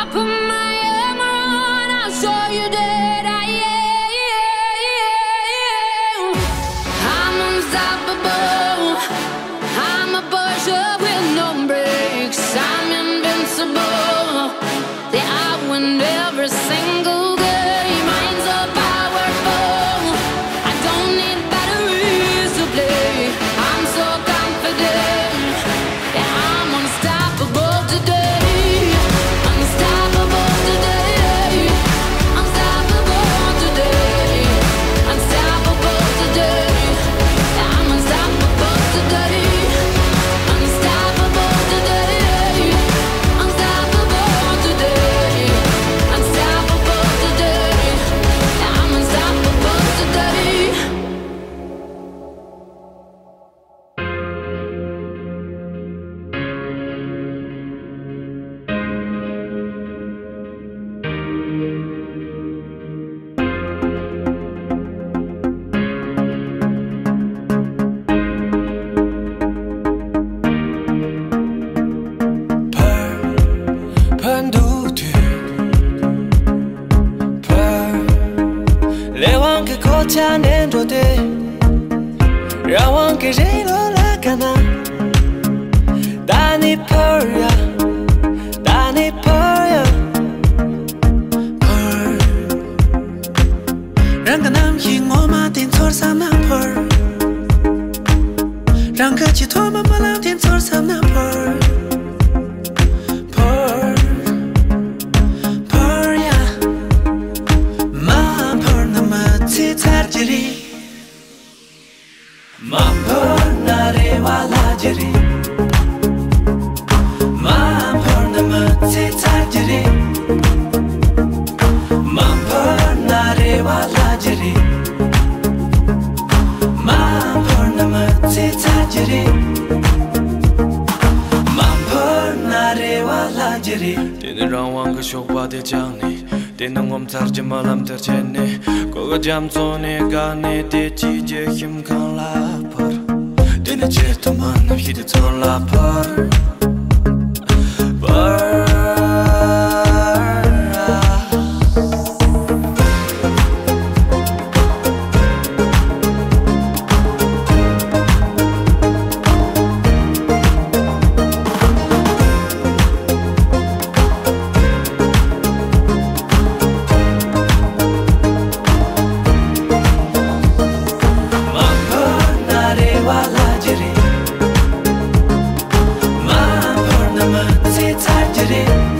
I put it.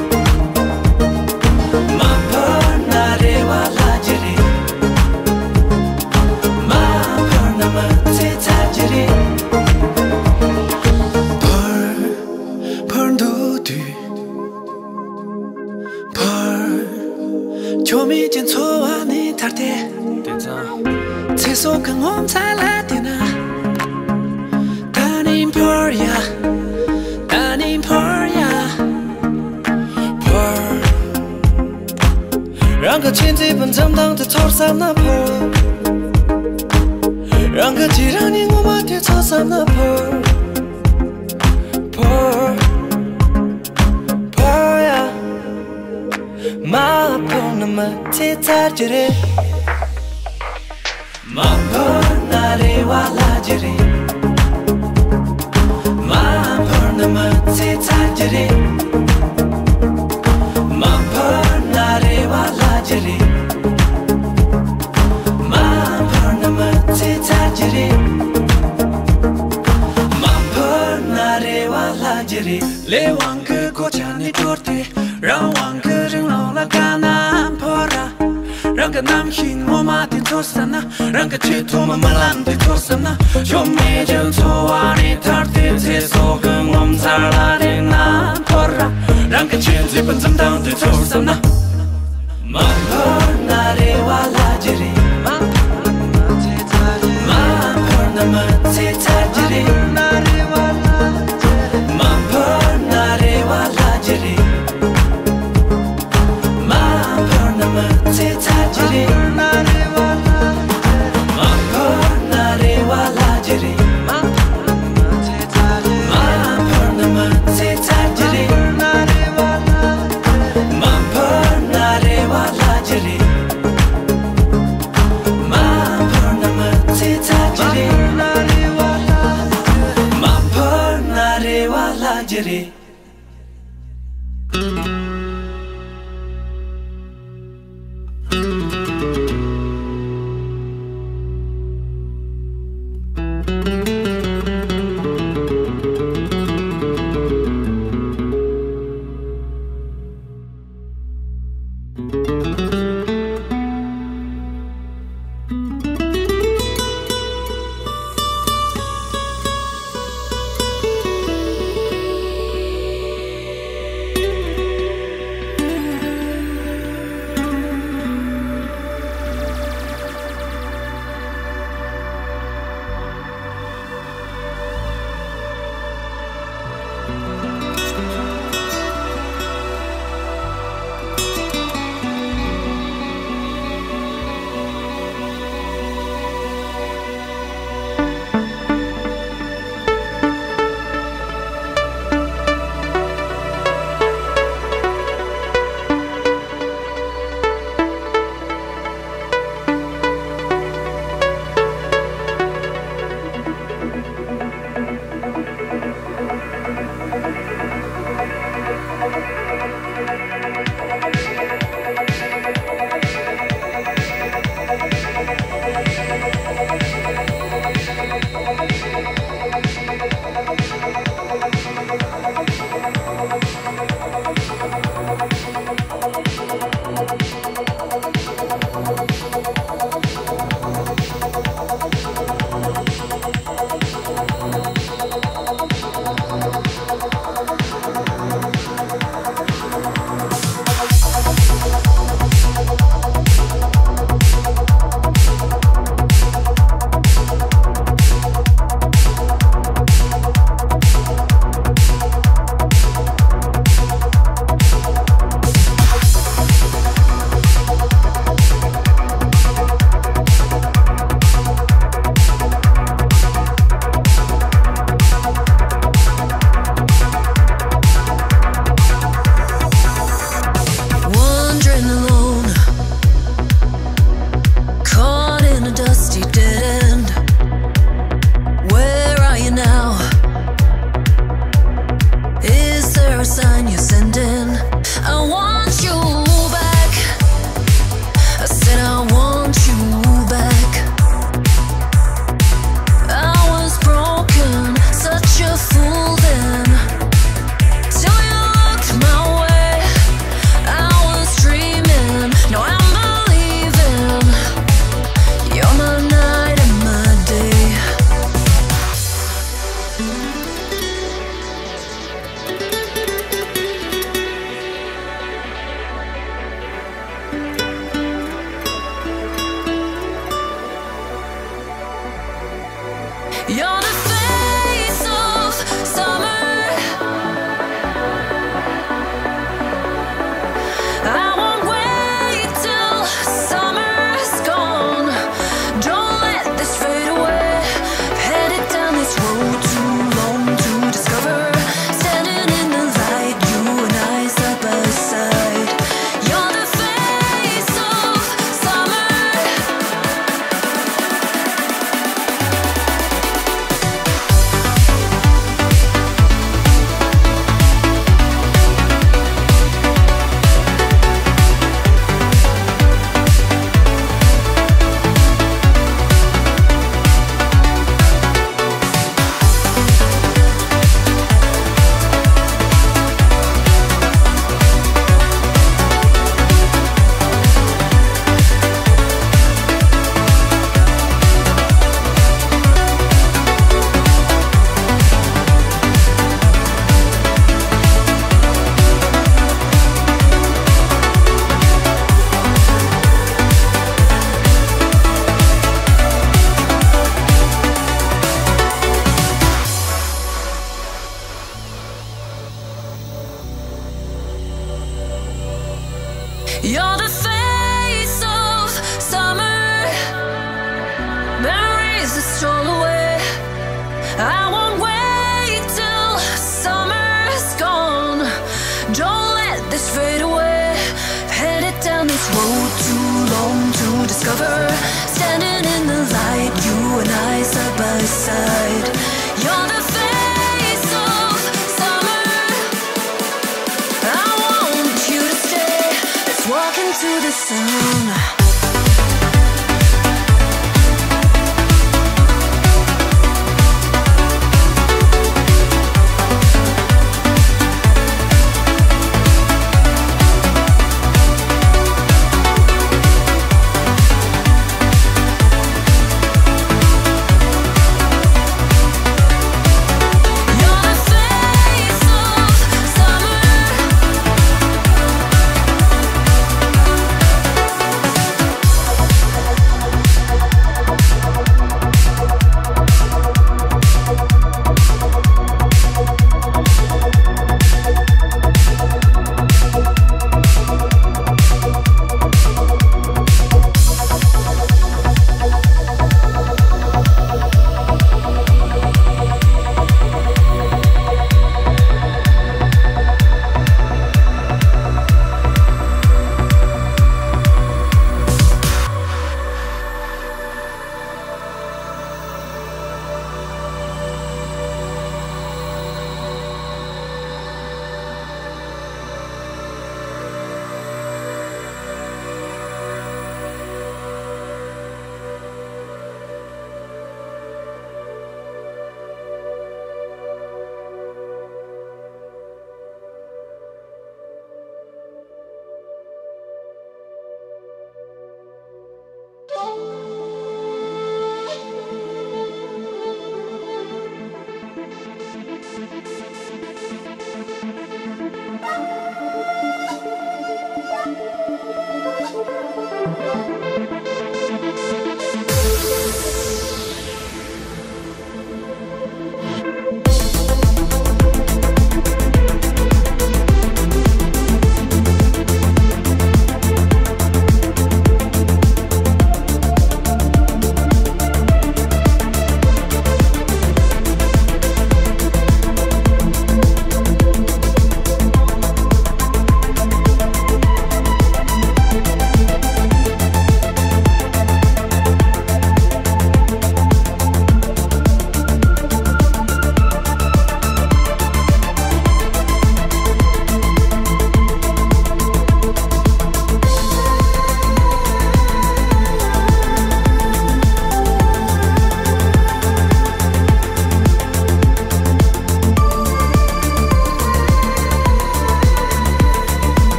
I'm not.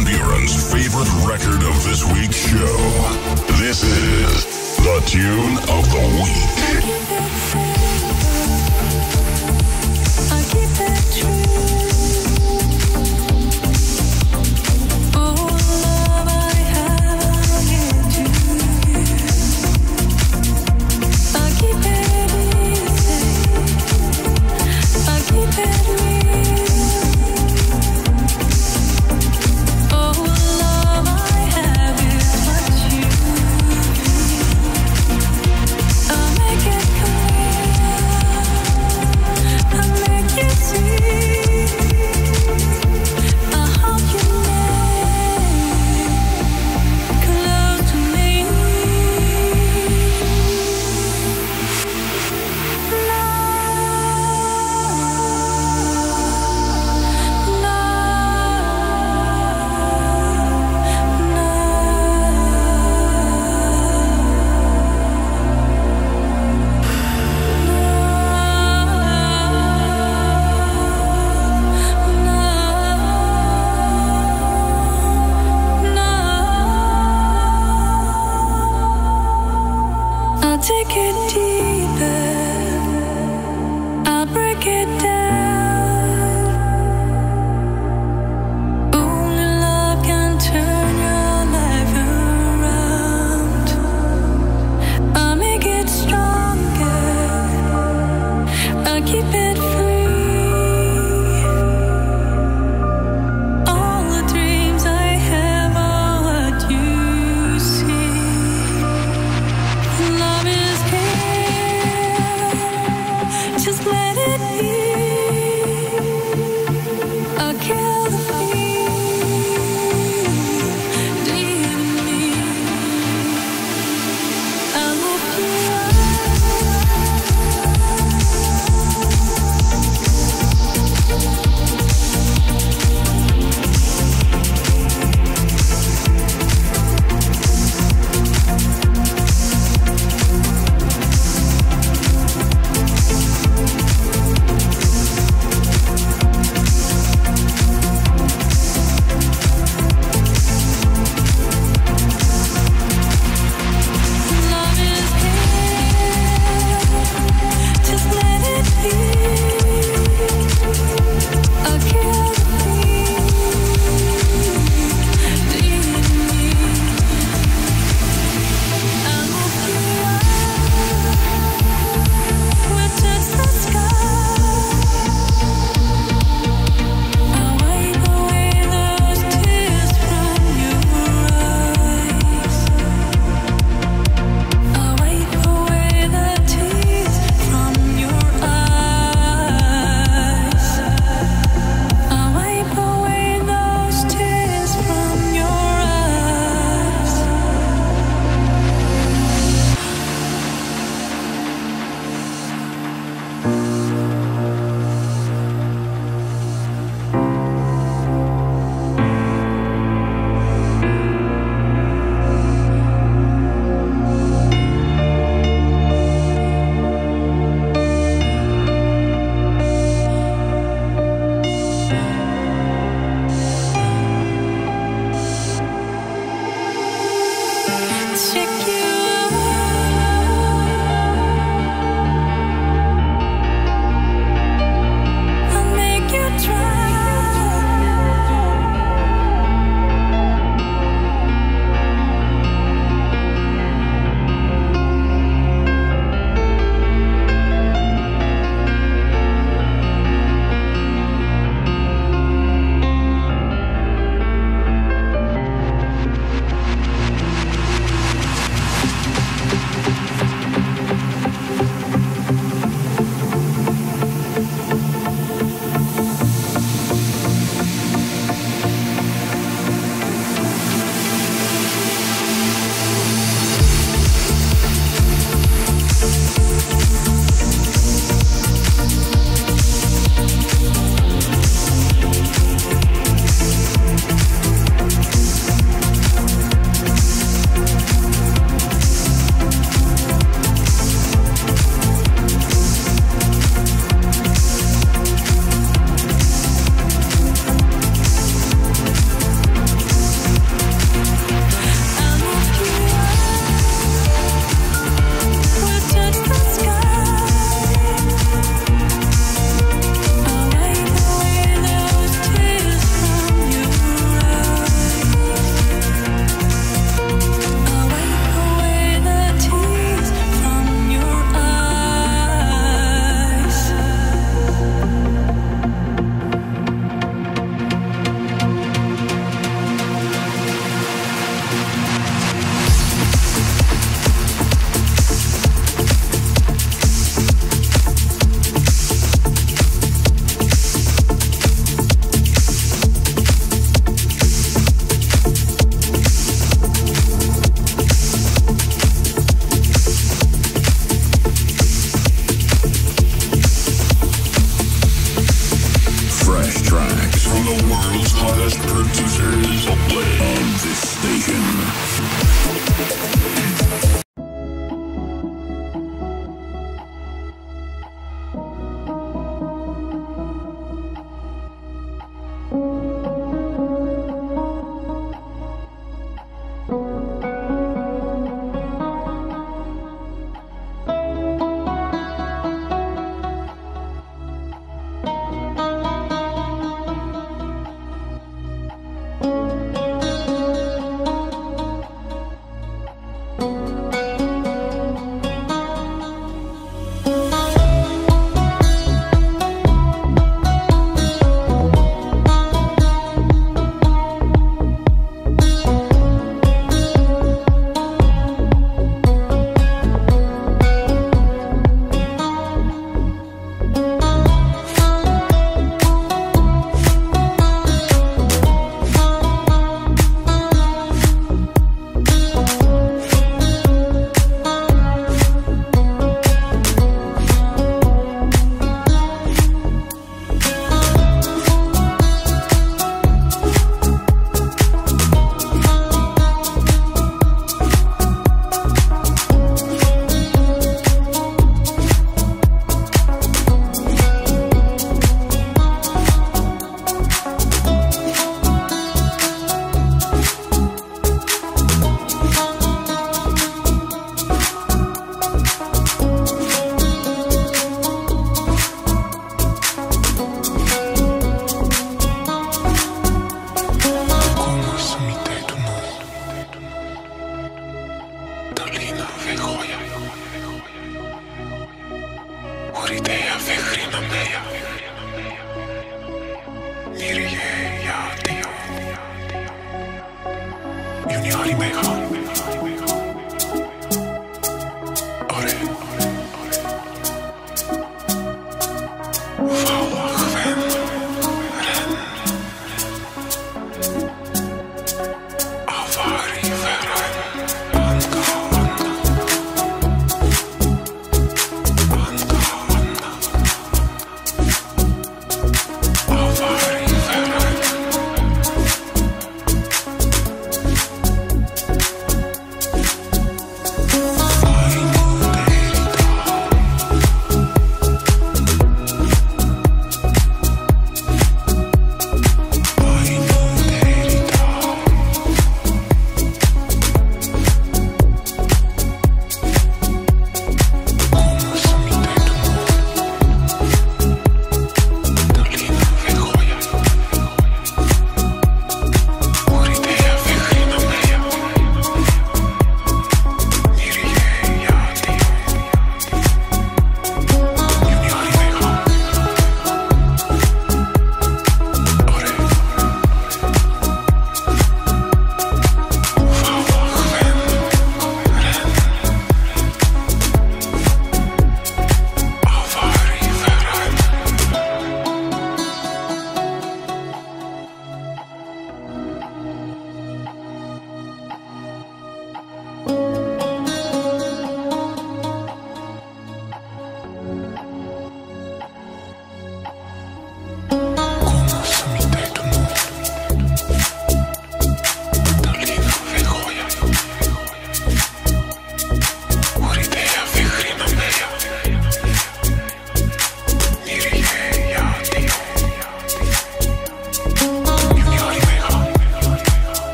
Van Buren's favorite record of this week's show. This is The Tune of the Week. Producers on this station.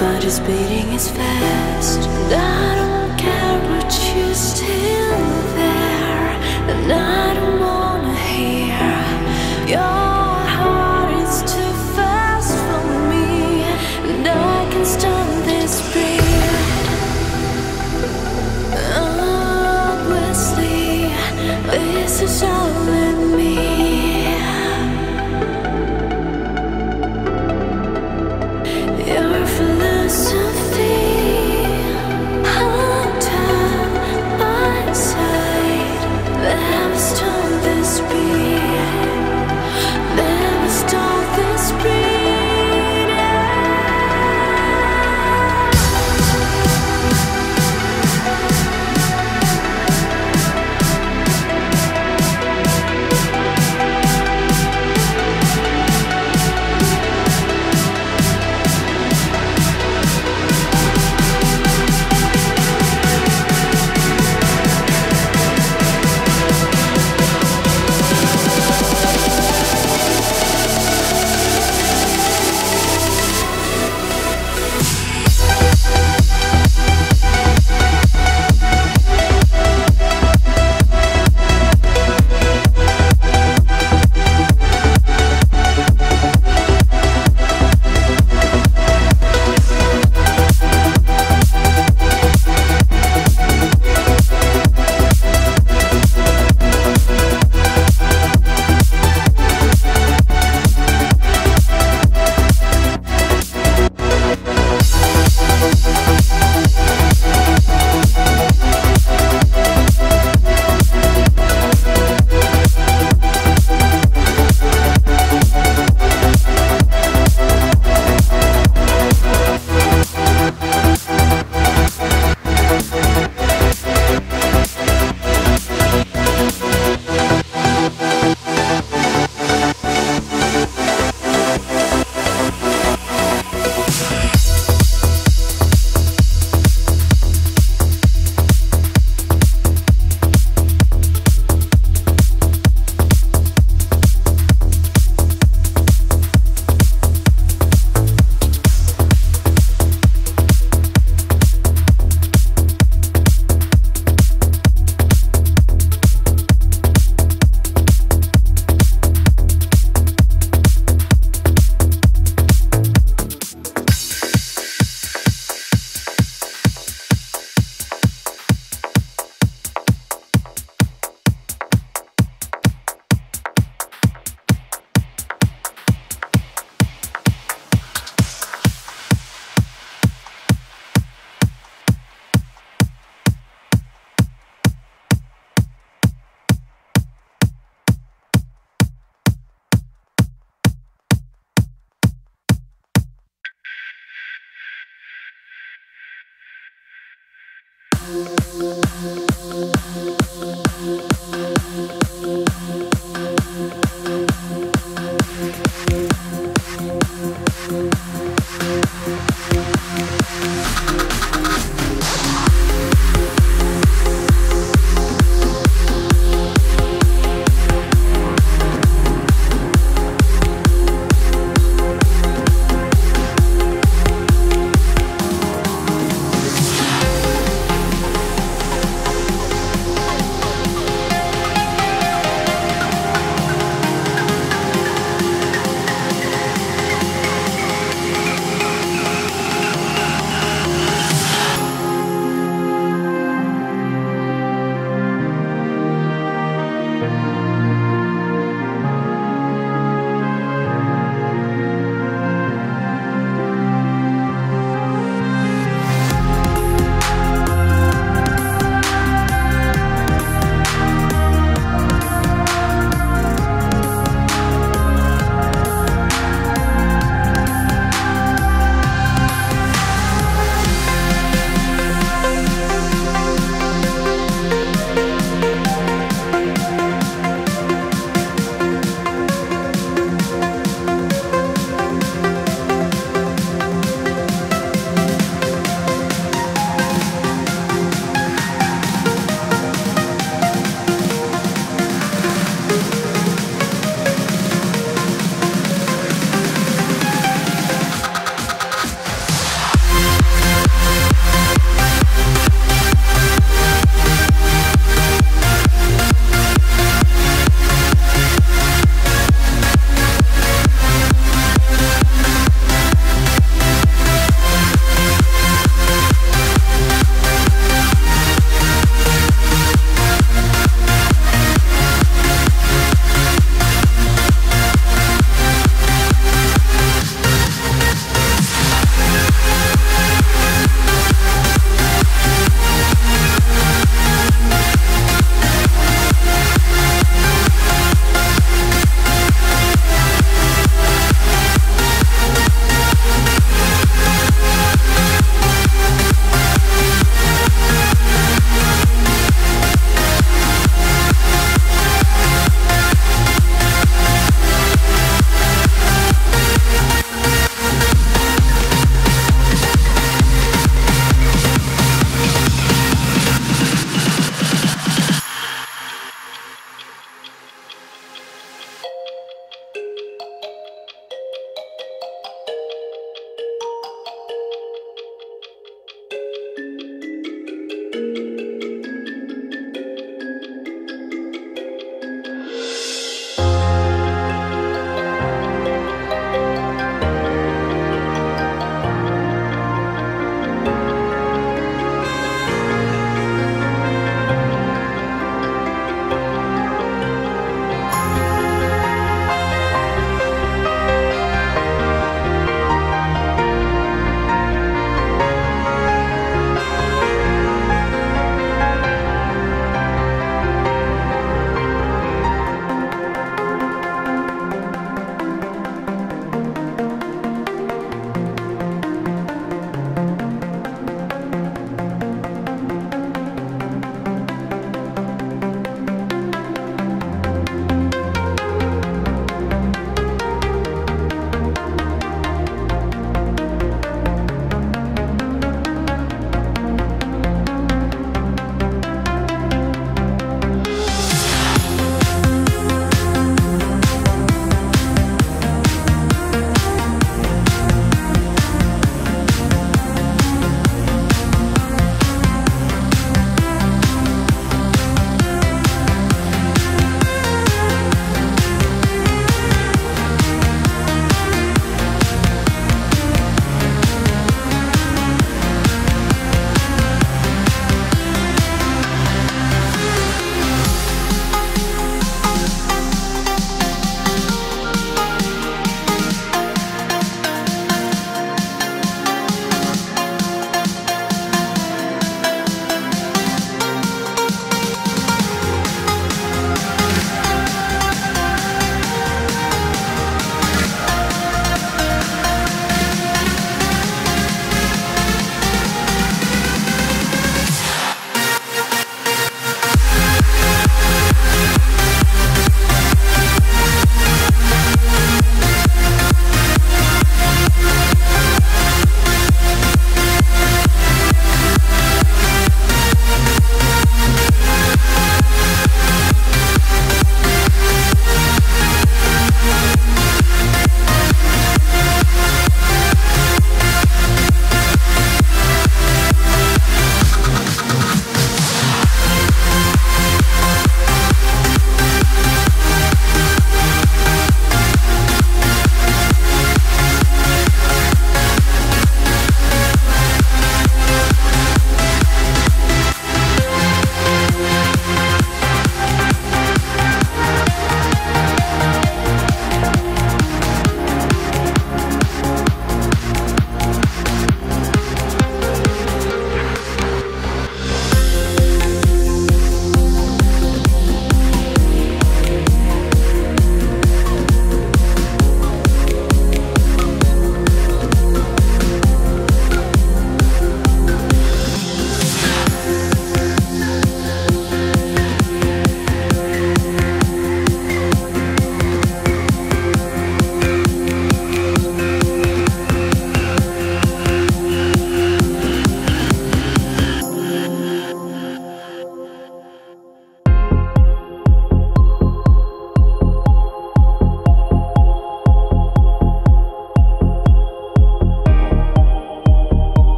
heart is beating as fast. And I don't care what you.